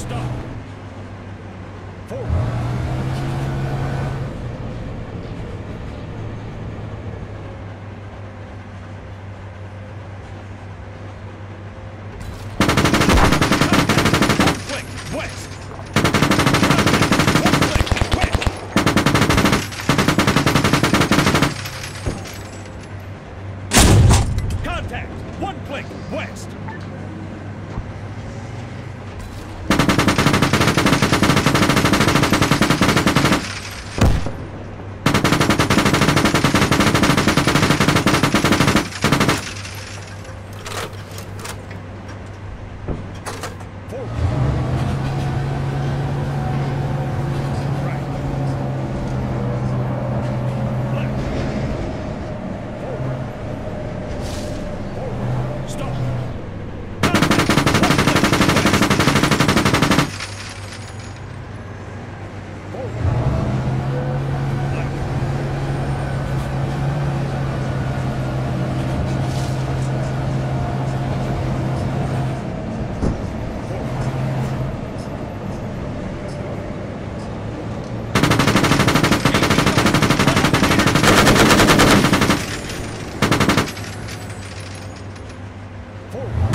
Stop. Seventy-five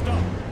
stop.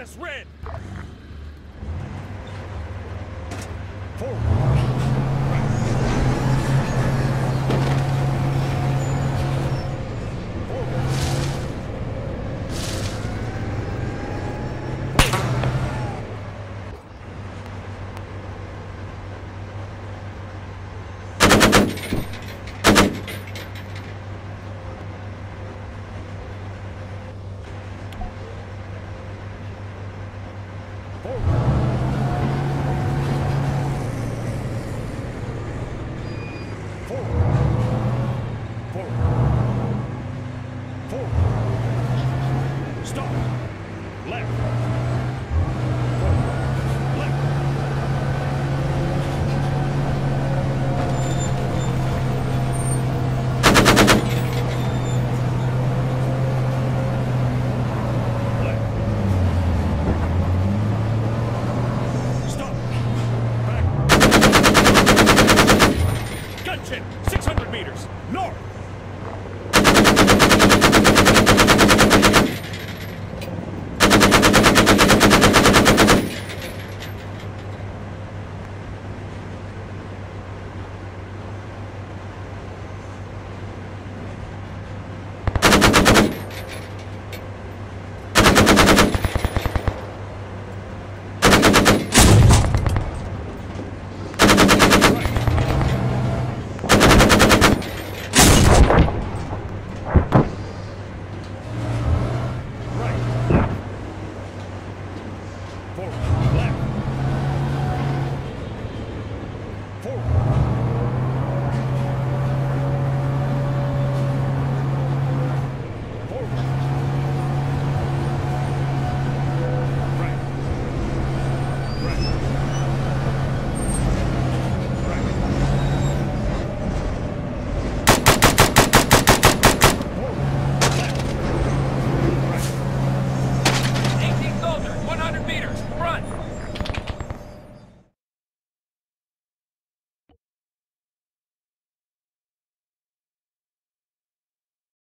Status red! Forward.